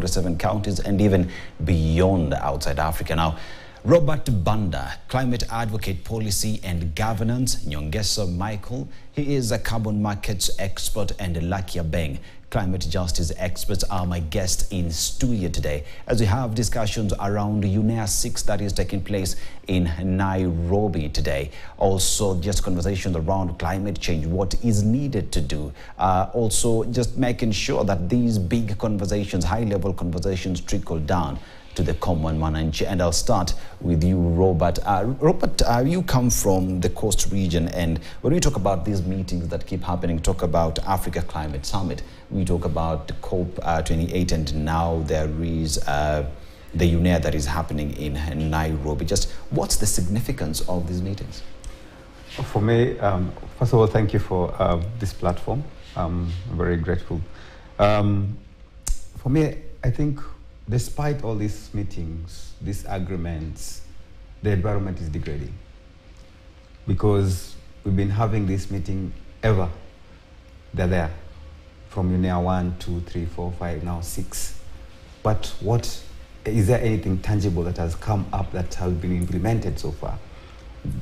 47 counties and even beyond outside Africa. Now, Robert Banda, climate advocate, policy and governance, Nyongesa Michael, he is a carbon markets expert, and Lakia Beng, climate justice experts are my guests in studio today as we have discussions around UNEA 6 that is taking place in Nairobi today. Also, just conversations around climate change, what is needed to do. Uh, also, just making sure that these big conversations, high-level conversations trickle down to the common man. And I'll start with you, Robert. Uh, Robert, uh, you come from the coast region, and when we talk about these meetings that keep happening, talk about Africa Climate Summit, we talk about the COP28, and now there is uh, the UNEA that is happening in Nairobi. Just what's the significance of these meetings? For me, um, first of all, thank you for uh, this platform. I'm very grateful. Um, for me, I think despite all these meetings, these agreements, the environment is degrading. Because we've been having this meeting ever. They're there. From UNEA 1, 2, 3, 4, 5, now 6. But what, is there anything tangible that has come up that has been implemented so far?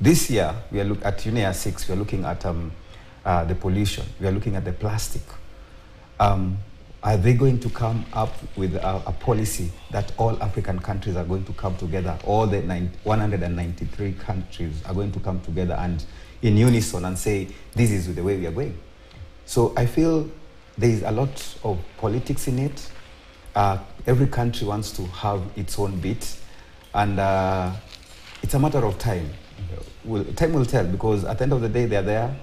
This year, we are look at UNEA 6, we are looking at um, uh, the pollution, we are looking at the plastic. Um, are they going to come up with a, a, policy that all African countries are going to come together? All the 193 countries are going to come together and in unison and say, this is the way we are going. So I feel there is a lot of politics in it. Uh, every country wants to have its own bit. And uh, it's a matter of time. Well, time will tell because at the end of the day, they're there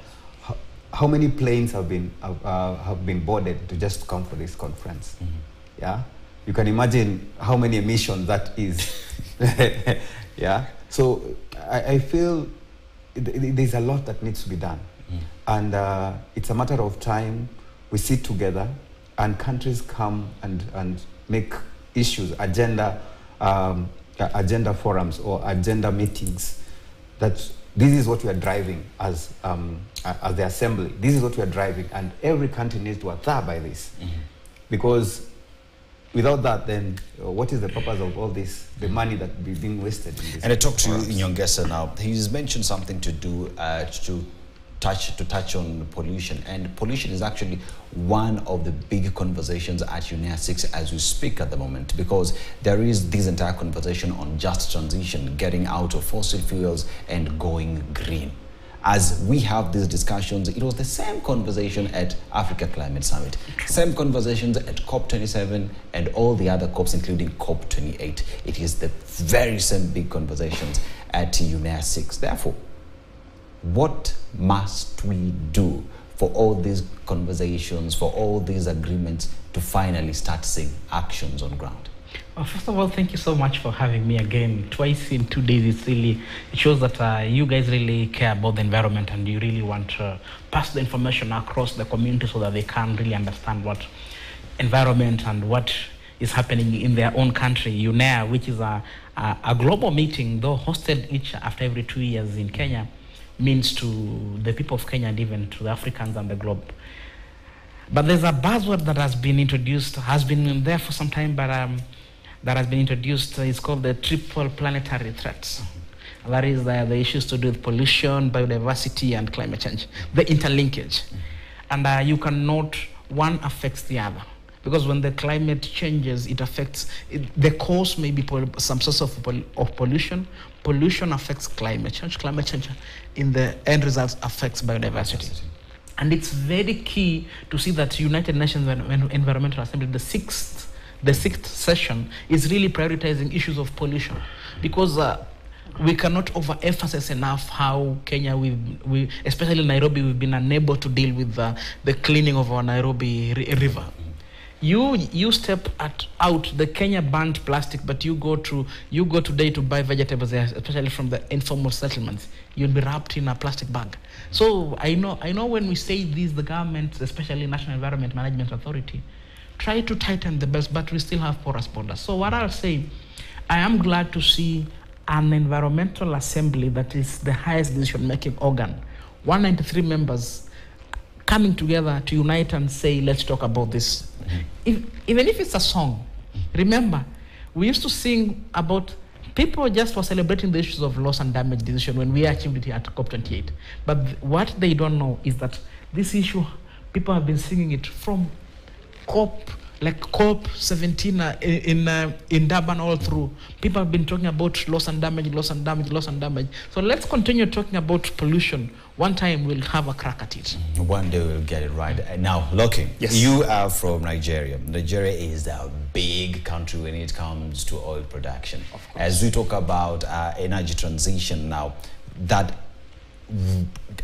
how many planes have been uh, have been boarded to just come for this conference? Mm -hmm. Yeah, you can imagine how many emissions that is. yeah, so I, I feel there's a lot that needs to be done, mm. and uh, it's a matter of time. We sit together, and countries come and and make issues agenda um, agenda forums or agenda meetings that this is what we are driving as, um, as the assembly. This is what we are driving. And every country needs to adhere by this. Mm -hmm. Because without that, then uh, what is the purpose of all this, the money that is being wasted? and I talked to Nyongesa now. He's mentioned something to do uh, to touch to touch on pollution and pollution is actually one of the big conversations at UNEA 6 as we speak at the moment because there is this entire conversation on just transition getting out of fossil fuels and going green as we have these discussions, it was the same conversation at Africa Climate Summit, same conversations at COP27 and all the other COPs, including COP28. It is the very same big conversations at UNEA 6. Therefore, what must we do for all these conversations, for all these agreements to finally start seeing actions on ground? Well, first of all, thank you so much for having me again. Twice in two days, it's really, it shows that uh, you guys really care about the environment and you really want to pass the information across the community so that they can really understand what environment and what is happening in their own country. UNEA, which is a, a, a global meeting, though hosted each after every two years in Kenya, means to the people of Kenya and even to the Africans and the globe. But there's a buzzword that has been introduced, has been there for some time, but um, that has been introduced. It's called the triple planetary threats. Mm-hmm. That is the, the, issues to do with pollution, biodiversity, and climate change, the interlinkage. Mm-hmm. And uh, you cannot, one affects the other. Because when the climate changes, it affects, it, the cause may be some source of, of pollution. Pollution affects climate change. Climate change, in the end results, affects biodiversity. And it's very key to see that United Nations Environmental Assembly, the sixth, the sixth session, is really prioritizing issues of pollution. Because uh, we cannot overemphasize enough how Kenya, we, we, especially Nairobi, we've been unable to deal with uh, the cleaning of our Nairobi river you you step at, out the Kenya banned plastic, but you go to you go today to buy vegetables, eh, especially from the informal settlements. You'll be wrapped in a plastic bag. So I know I know when we say this, the government, especially National Environment Management Authority, try to tighten the belts, but we still have porous borders. So what I'll say, I am glad to see an environmental assembly that is the highest decision-making organ. 193 members coming together to unite and say, let's talk about this. If, even if it's a song, Remember, we used to sing about people just for celebrating the issues of loss and damage decision when we achieved it at COP28. But th- what they don't know is that this issue, people have been singing it from COP, like COP 17 uh, in in, uh, in Durban all through. People have been talking about loss and damage, loss and damage, loss and damage. So let's continue talking about pollution. One time we'll have a crack at it. One day we'll get it right. Now, Loki, Yes. you are from Nigeria. Nigeria is a big country when it comes to oil production. As we talk about uh, energy transition now, that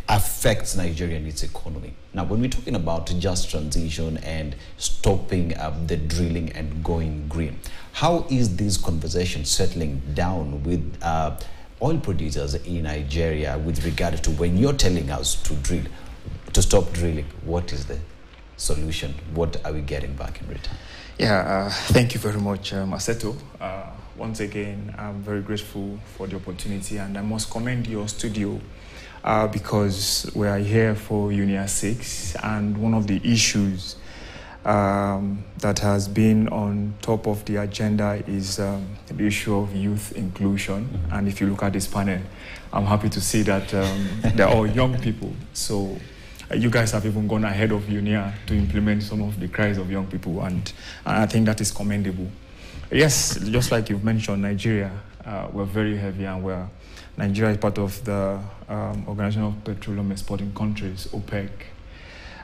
affects Nigeria and its economy. Now, when we're talking about just transition and stopping uh, the drilling and going green, how is this conversation settling down with uh, oil producers in Nigeria with regard to when you're telling us to drill, to stop drilling? What is the solution? What are we getting back in return? Yeah, uh, thank you very much, um, Aseto. Uh, once again, I'm very grateful for the opportunity, and I must commend your studio uh, because we are here for UNEA 6, and one of the issues um, that has been on top of the agenda is um, the issue of youth inclusion. And if you look at this panel, I'm happy to see that um, they're all young people. So uh, you guys have even gone ahead of UNEA to implement some of the cries of young people, and, and I think that is commendable. Yes, just like you've mentioned, Nigeria, uh, we're very heavy, and we're Nigeria is part of the um, Organization of Petroleum Exporting Countries, OPEC.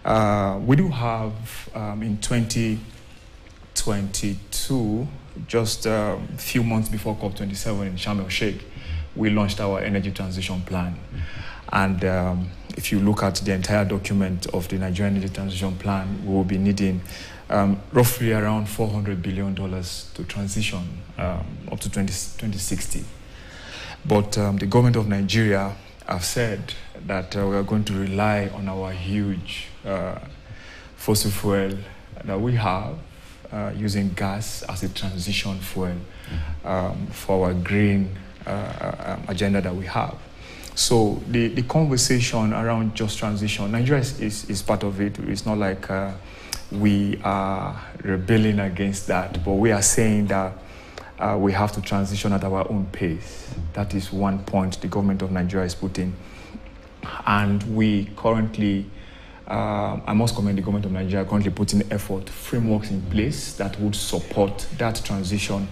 Uh, we do have um, in 2022, just a few months before COP27 in Sharm el Sheikh, we launched our energy transition plan. And um, if you look at the entire document of the Nigerian Energy Transition Plan, we will be needing um, roughly around $400 billion to transition um, up to 20, 2060. But um, the government of Nigeria have said that uh, we are going to rely on our huge uh, fossil fuel that we have uh, using gas as a transition fuel um, for our green uh, um, agenda that we have. So the, the conversation around just transition, Nigeria is, is, is part of it. It's not like uh, we are rebelling against that, but we are saying that uh, we have to transition at our own pace. That is one point the government of Nigeria is putting. And we currently, um, I must commend the government of Nigeria, currently putting effort, frameworks in place that would support that transition.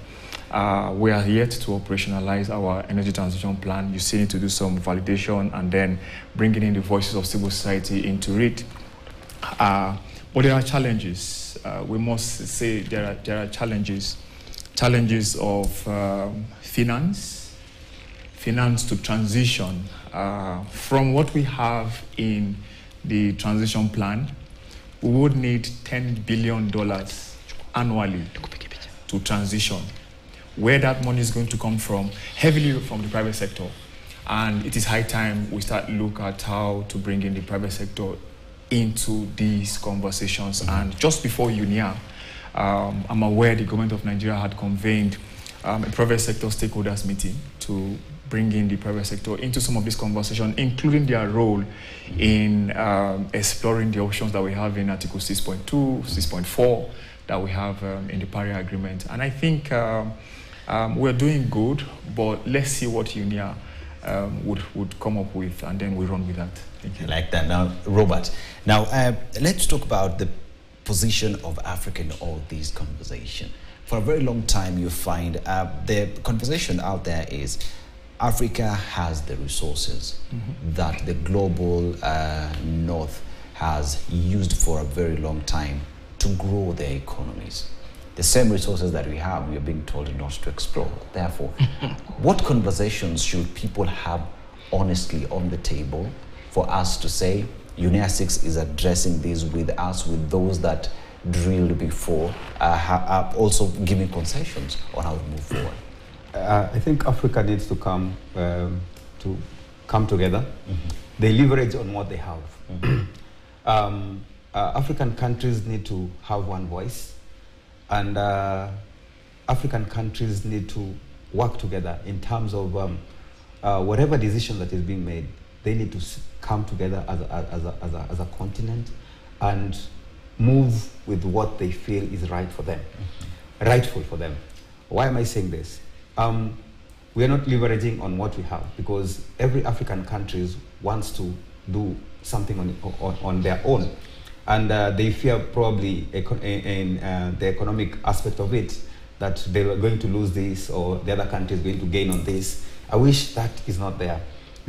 Uh, we are yet to operationalize our energy transition plan. You still need to do some validation and then bringing in the voices of civil society into it. Uh, but there are challenges. Uh, we must say there are, there are challenges. Challenges of um, finance, finance to transition uh, from what we have in the transition plan. We would need $10 billion annually to transition. Where that money is going to come from, heavily from the private sector. And it is high time we start look at how to bring in the private sector into these conversations. And just before UNEA, um, I'm aware the government of Nigeria had convened um, a private sector stakeholders meeting to bring in the private sector into some of this conversation, including their role in um, exploring the options that we have in Article 6.2, 6.4 that we have um, in the Paris Agreement. And I think um, um, we're doing good, but let's see what UNEA would, would come up with, and then we run with that. Thank you. I like that. Now, Robert, now uh, let's talk about the position of Africa in all these conversation. For a very long time, you find uh, the conversation out there is Africa has the resources that the global uh, north has used for a very long time to grow their economies. The same resources that we have, we are being told not to explore. Therefore, what conversations should people have honestly on the table for us to say UNEA 6 is addressing this with us, with those that drilled before, uh, uh, also giving concessions on how to move forward? Uh, I think Africa needs to come um, to come together. They leverage on what they have. um, uh, African countries need to have one voice, and uh, African countries need to work together in terms of um, uh, whatever decision that is being made. They need to come together as a, as, a, as, a, as a continent and move with what they feel is right for them. rightful for them. Why am I saying this? Um, we are not leveraging on what we have because every African country wants to do something on, on, on their own. And uh, they fear probably in uh, the economic aspect of it that they are going to lose this or the other country is going to gain on this. I wish that is not there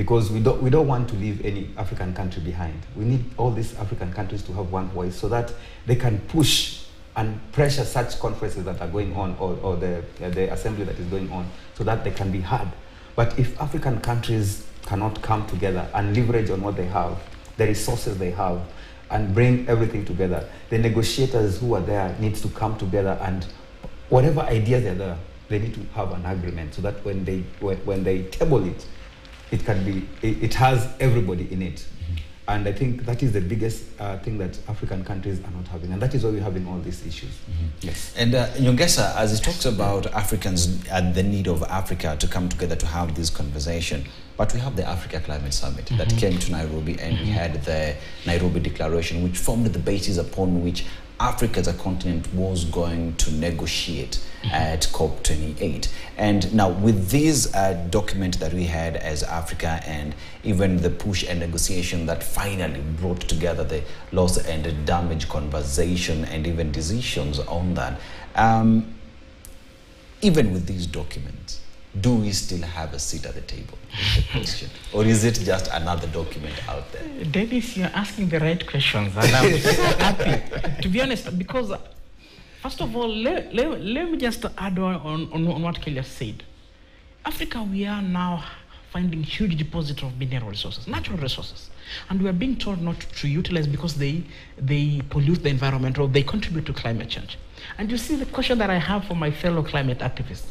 because we don't, we don't want to leave any African country behind. We need all these African countries to have one voice so that they can push and pressure such conferences that are going on or, or the, uh, the assembly that is going on so that they can be heard. But if African countries cannot come together and leverage on what they have, the resources they have, and bring everything together, the negotiators who are there needs to come together and whatever ideas are there, they need to have an agreement so that when they when, when they table it, it can be it, it has everybody in it. And I think that is the biggest uh, thing that African countries are not having, and that is why we're having all these issues. Yes. And uh, Nyongesa, as he talks about Africans and the need of Africa to come together to have this conversation, but we have the Africa Climate Summit that came to Nairobi, and we had the Nairobi Declaration, which formed the basis upon which Africa as a continent was going to negotiate at COP28. And now, with this uh, document that we had as Africa, and even the push and negotiation that finally brought together the loss and damage conversation and even decisions on that, um, even with these documents, do we still have a seat at the table? Is the question. or is it just another document out there? Dennis, you're asking the right questions, and I'm so happy. To be honest, because first of all, let, let, let me just add on, on, on what Kelly said. Africa, we are now finding huge deposits of mineral resources, natural resources, and we are being told not to utilize because they they pollute the environment or they contribute to climate change. And you see the question that I have for my fellow climate activists.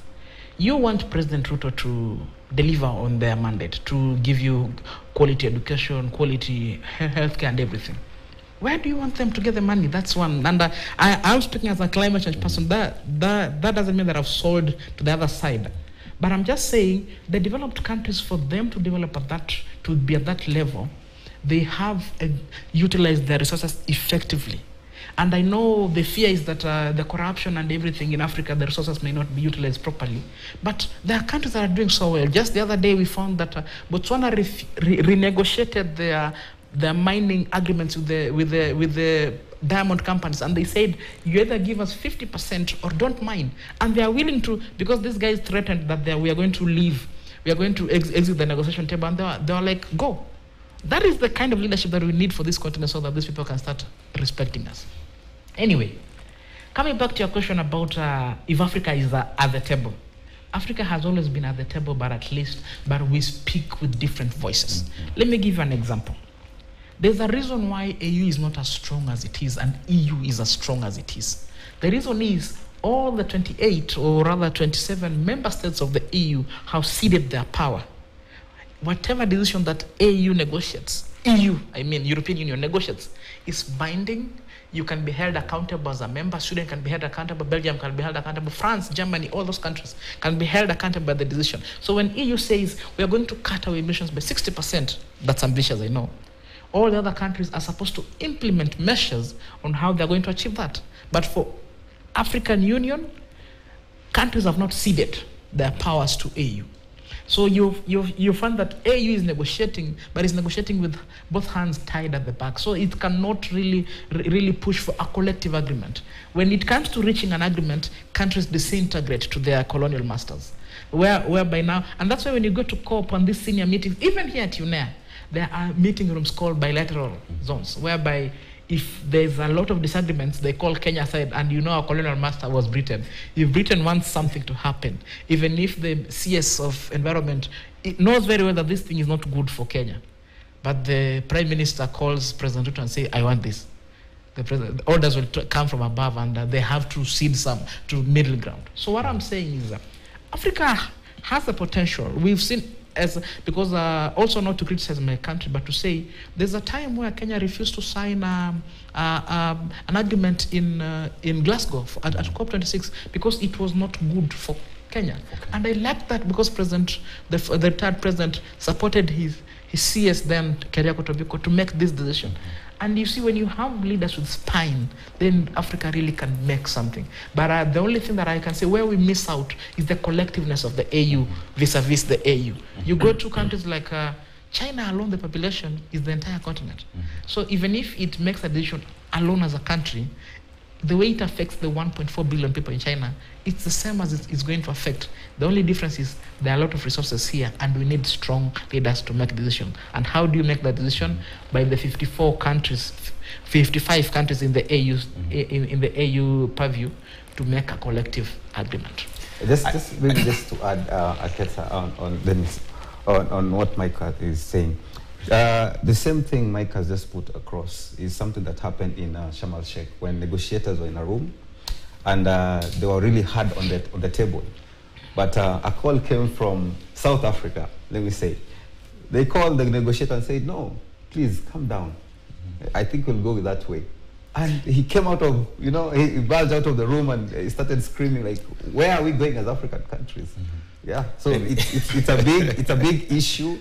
You want President Ruto to deliver on their mandate, to give you quality education, quality he- healthcare, and everything. Where do you want them to get the money? That's one. And uh, I, I'm speaking as a climate change person. That, that, that doesn't mean that I've sold to the other side. But I'm just saying the developed countries, for them to develop at that, to be at that level, they have uh, utilized their resources effectively. And I know the fear is that uh, the corruption and everything in Africa, the resources may not be utilized properly. But there are countries that are doing so well. Just the other day, we found that uh, Botswana re- renegotiated their, their mining agreements with the, with, the, with the diamond companies, and they said, you either give us 50% or don't mine. And they are willing to, because these guys threatened that they, we are going to leave, we are going to ex- exit the negotiation table, and they were, they were like, go. That is the kind of leadership that we need for this continent so that these people can start respecting us. Anyway, coming back to your question about uh, if Africa is uh, at the table. Africa has always been at the table, but at least, but we speak with different voices. Let me give you an example. There's a reason why AU is not as strong as it is, and EU is as strong as it is. The reason is all the 28, or rather 27 member states of the EU have ceded their power whatever decision that AU negotiates, EU, I mean European Union negotiates, is binding. You can be held accountable as a member. Sweden can be held accountable. Belgium can be held accountable. France, Germany, all those countries can be held accountable by the decision. So when EU says we are going to cut our emissions by 60%, that's ambitious, I know. All the other countries are supposed to implement measures on how they're going to achieve that. But for African Union, countries have not ceded their powers to AU. So you you you find that AU is negotiating, but it's negotiating with both hands tied at the back. So it cannot really re- really push for a collective agreement. When it comes to reaching an agreement, countries disintegrate to their colonial masters. Where whereby now, and that's why when you go to COP on these senior meetings, even here at UNEA, there are meeting rooms called bilateral zones, whereby if there's a lot of disagreements, they call Kenya aside, and you know our colonial master was Britain. If Britain wants something to happen, even if the CS of environment knows very well that this thing is not good for Kenya, but the prime minister calls President Ruto and say, "I want this." The, president, orders will come from above, and uh, they have to cede some to middle ground. So what I'm saying is, that Africa has the potential. We've seen as because uh, also not to criticize my country, but to say there's a time where Kenya refused to sign um, uh, um, an agreement in uh, in Glasgow at, at COP26 because it was not good for Kenya, and I like that because President the, the third president supported his his CS then Keriako Tobiko to make this decision. And you see, when you have leaders with spine, then Africa really can make something. But uh, the only thing that I can say where we miss out is the collectiveness of the AU vis-a-vis the AU. You go to countries like uh, China alone, the population is the entire continent. So even if it makes a decision alone as a country, the way it affects the 1.4 billion people in China, it's the same as it's going to affect. The only difference is there are a lot of resources here, and we need strong leaders to make decision. And how do you make that decision? By the 54 countries, 55 countries in the AU, in, in the AU purview, to make a collective agreement. Just, just maybe just to add, uh, Aketa, on, on, on, on what Mike is saying. Uh, the same thing Mike has just put across is something that happened in uh, Sharm el Sheikh when negotiators were in a room and uh, they were really hard on the, on the table. But uh, a call came from South Africa, let me say. They called the negotiator and said, no, please calm down. I think we'll go that way. And he came out of, you know, he, he barged out of the room and he started screaming like, where are we going as African countries? Yeah, so it's, it's, it's a big, it's a big issue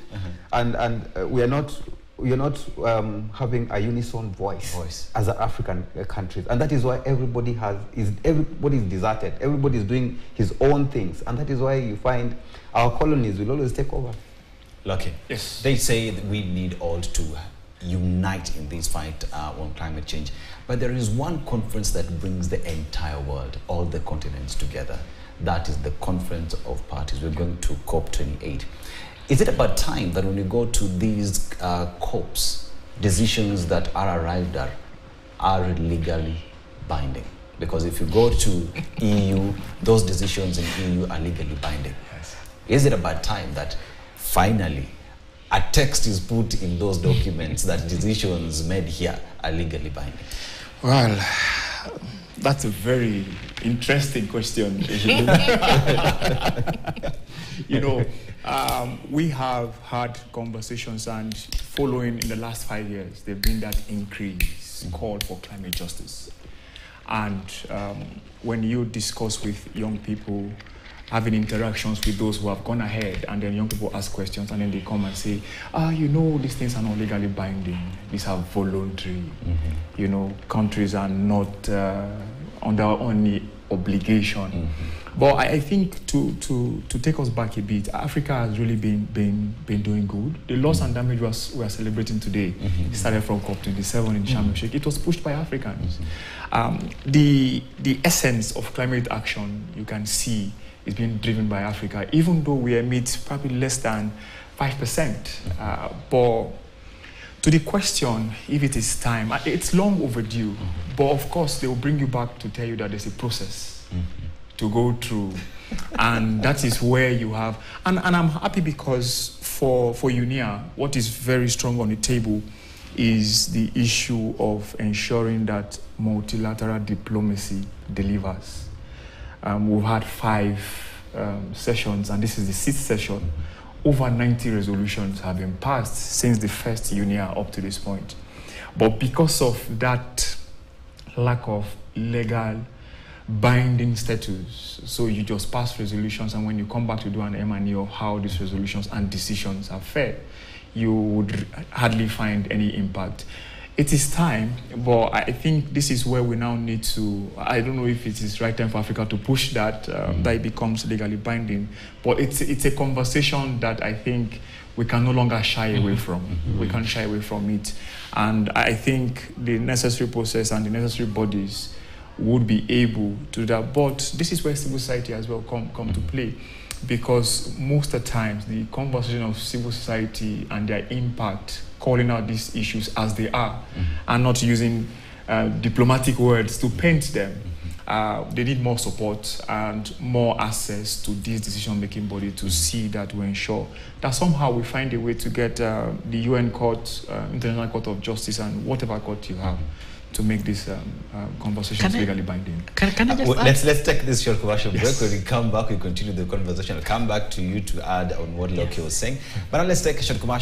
and, and uh, we are not, we are not um, having a unison voice, Voice. as African uh, countries. And that is why everybody has, is, everybody is deserted. Everybody is doing his own things. And that is why you find our colonies will always take over. Lucky. Yes. They say that we need all to unite in this fight uh, on climate change. But there is one conference that brings the entire world, all the continents together. That is the Conference of Parties. We're going to COP28. Is it about time that when you go to these uh, COPs, decisions that are arrived at are legally binding? Because if you go to EU, those decisions in EU are legally binding. Yes. Is it about time that finally a text is put in those documents that decisions made here are legally binding? Well, that's a very interesting question. you know, um, we have had conversations, and following in the last five years, there's been that increase call for climate justice. And um, when you discuss with young people, having interactions with those who have gone ahead, and then young people ask questions, and then they come and say, ah, you know, these things are not legally binding, these are voluntary. You know, countries are not uh, under any obligation. But I, I think to, to, to take us back a bit, Africa has really been, been, been doing good. The loss and damage was, we are celebrating today started from COP27 in Sharm el Sheikh. It was pushed by Africans. Um, the, the essence of climate action, you can see, is being driven by Africa, even though we emit probably less than 5%. Uh, but to the question if it is time, uh, it's long overdue. But of course, they will bring you back to tell you that there's a process to go through. and that is where you have. And, and I'm happy because for, for UNEA, what is very strong on the table is the issue of ensuring that multilateral diplomacy delivers. Um, we've had five um, sessions, and this is the sixth session. Over 90 resolutions have been passed since the first UNEA up to this point. But because of that lack of legal binding status, so you just pass resolutions, and when you come back to do an M&E of how these resolutions and decisions are fair, you would hardly find any impact. It is time, but I think this is where we now need to. I don't know if it is right time for Africa to push that um, that it becomes legally binding, but it's it's a conversation that I think we can no longer shy away mm-hmm. from. Mm-hmm. We can't shy away from it, and I think the necessary process and the necessary bodies would be able to do that. But this is where civil society as well come come to mm. play, because most of the times the conversation of civil society and their impact calling out these issues as they are and not using uh, diplomatic words to paint them. Uh, they need more support and more access to this decision making body to see that we ensure that somehow we find a way to get uh, the UN Court, uh, International Court of Justice, and whatever court you have to make these um, uh, conversations Can I- legally binding. Can, can I just Well, let's let's take this short commercial break. When we come back, we continue the conversation. I'll come back to you to add on what Loki was saying. But now let's take a short commercial.